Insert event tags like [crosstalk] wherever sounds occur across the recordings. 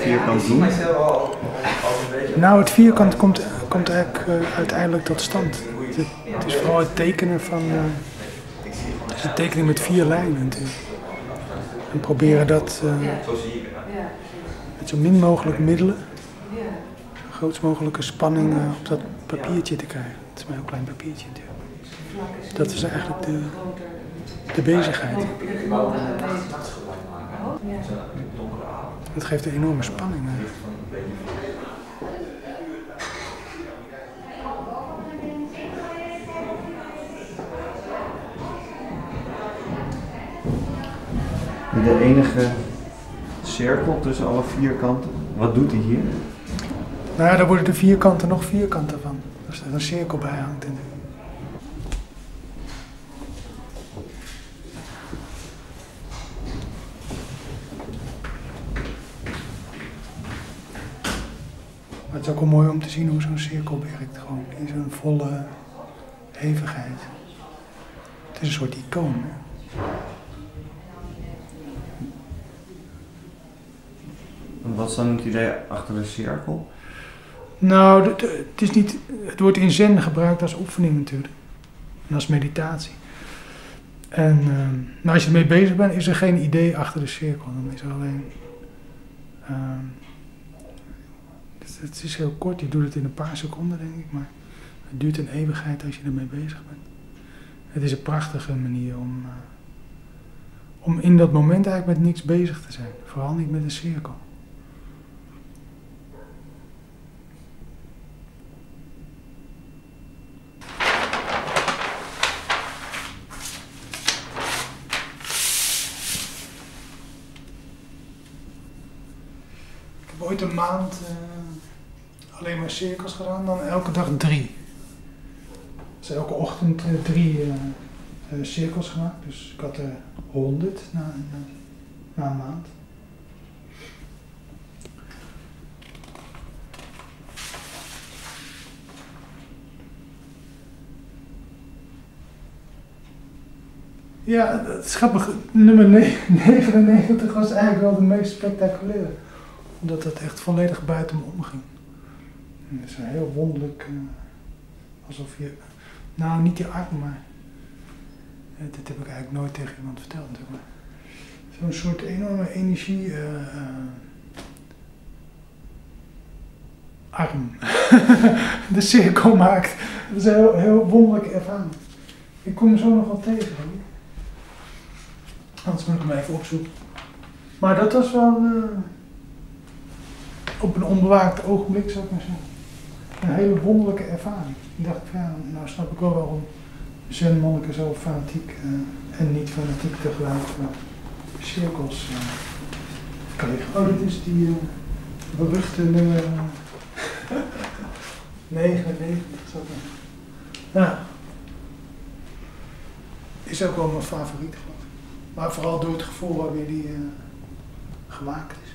vierkant doen? Nou, het vierkant komt, komt eigenlijk eh, uiteindelijk tot stand. Het, het is vooral het tekenen van. eh, het is tekenen met vier lijnen natuurlijk. En proberen dat eh, met zo min mogelijk middelen, de grootst mogelijke spanning eh, op dat papiertje te krijgen. Het is maar een heel klein papiertje natuurlijk. Dat is eigenlijk de, de bezigheid. Het geeft een enorme spanning. eh. De enige cirkel tussen alle vierkanten. Wat doet hij hier? Nou ja, daar worden de vierkanten nog vierkanten van. Als er een cirkel bij hangt. Het is ook wel mooi om te zien hoe zo'n cirkel werkt. Gewoon in zijn volle hevigheid. Het is een soort icoon. hè. Wat is dan het idee achter de cirkel? Nou, het, is niet, het wordt in zen gebruikt als oefening natuurlijk. En als meditatie. En ehm, maar als je ermee bezig bent, is er geen idee achter de cirkel. Dan is er alleen... ehm, het, is heel kort, je doet het in een paar seconden denk ik, maar het duurt een eeuwigheid als je ermee bezig bent. Het is een prachtige manier om, eh, om in dat moment eigenlijk met niks bezig te zijn. Vooral niet met een cirkel. Ik heb ooit een maand eh, alleen maar cirkels gedaan, dan elke dag drie. Dus elke ochtend eh, drie eh, eh, cirkels gemaakt. Dus ik had er honderd na, een maand. Ja, het is. Nummer ne- [laughs] 99 was eigenlijk wel de meest spectaculaire. Omdat het echt volledig buiten me omging. Het is een heel wonderlijk. eh, alsof je. Nou, niet die arm, maar. eh, dit heb ik eigenlijk nooit tegen iemand verteld. natuurlijk, maar Zo'n soort enorme energie. eh, arm. [laughs] de cirkel maakt. Dat is een heel, heel wonderlijke ervaring. Ik kom er zo nog wel tegen. Anders moet ik hem even opzoeken. Maar dat was wel op een onbewaakt ogenblik, zou ik maar zeggen. Een hele wonderlijke ervaring. Ik dacht, ja, nou snap ik wel waarom zenmonniken zo fanatiek eh, en niet fanatiek tegelijk cirkels uh, kregen. Oh, dit is die eh, beruchte nummer eh, [laughs] 99. Zo ik maar. Ja. Is ook wel mijn favoriet, geloof ik. Maar vooral door het gevoel waarmee die eh, gemaakt is.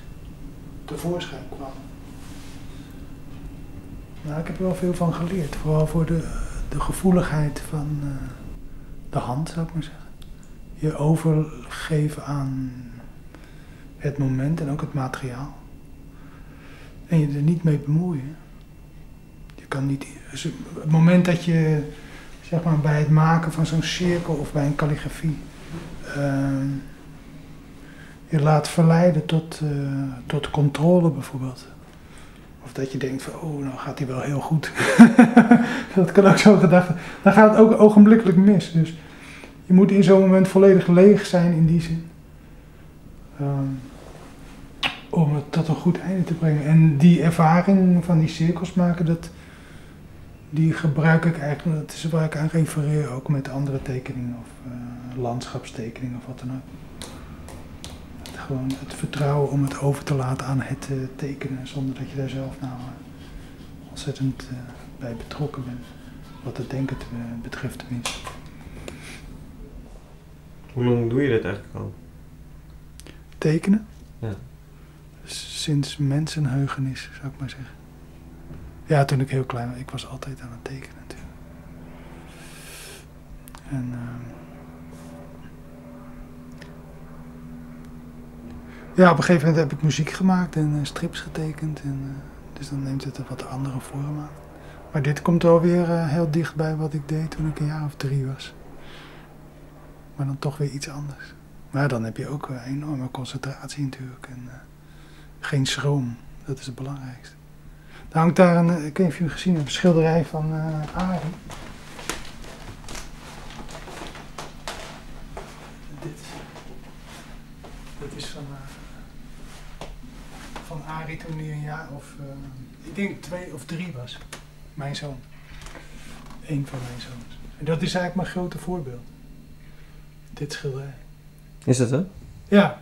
Tevoorschijn kwam. Nou, ik heb er wel veel van geleerd. Vooral voor de, de gevoeligheid van eh, de hand, zou ik maar zeggen. Je overgeven aan het moment en ook het materiaal. En je er niet mee bemoeien. Je kan niet... dus Het moment dat je zeg maar, bij het maken van zo'n cirkel of bij een kalligrafie Ehm, je laat verleiden tot, eh, tot controle bijvoorbeeld. Of dat je denkt van, oh, nou gaat hij wel heel goed. [laughs] dat kan ook zo'n gedachte. Dan gaat het ook ogenblikkelijk mis. Dus je moet in zo'n moment volledig leeg zijn in die zin. Ehm, om het tot een goed einde te brengen. En die ervaring van die cirkels maken, dat, die gebruik ik eigenlijk, dat is waar ik aan refereer ook met andere tekeningen of eh, landschapstekeningen of wat dan ook. Gewoon het vertrouwen om het over te laten aan het eh, tekenen zonder dat je daar zelf nou eh, ontzettend eh, bij betrokken bent. Wat het denken te- betreft tenminste. Hoe lang doe je dit eigenlijk al? Tekenen? Ja. Sinds mensenheugenis, zou ik maar zeggen. Ja, toen ik heel klein was. Ik was altijd aan het tekenen natuurlijk. En, Ja, op een gegeven moment heb ik muziek gemaakt en eh, strips getekend. En, eh, dus dan neemt het een wat andere vorm aan. Maar dit komt wel weer eh, heel dicht bij wat ik deed toen ik een jaar of drie was. Maar dan toch weer iets anders. Maar dan heb je ook een enorme concentratie natuurlijk. En geen schroom, dat is het belangrijkste. Er hangt daar een, ik weet niet jullie gezien een schilderij van Arie. Dit. Dat is van, eh, van Arie toen hij een jaar of, eh, ik denk twee of drie was. Mijn zoon. Eén van mijn zoons. En dat is eigenlijk mijn grote voorbeeld. Dit schilderij. Is dat zo? Ja.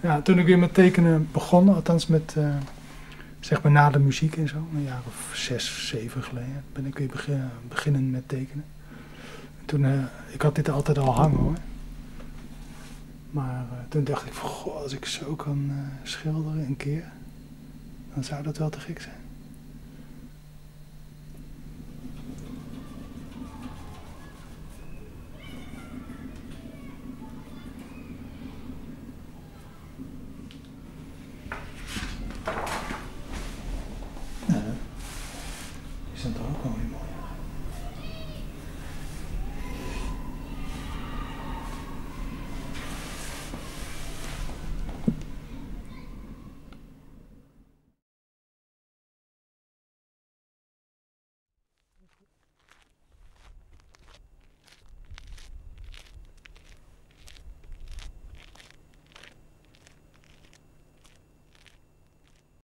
Ja, toen ik weer met tekenen begon, althans met, eh, zeg maar na de muziek en zo, een jaar of zes, zeven geleden, ben ik weer begin, beginnen met tekenen. En toen, ik had dit altijd al hangen hoor. Maar eh, toen dacht ik van, goh, als ik zo kan eh, schilderen een keer, dan zou dat wel te gek zijn. Nou, is dat ook wel weer mooi.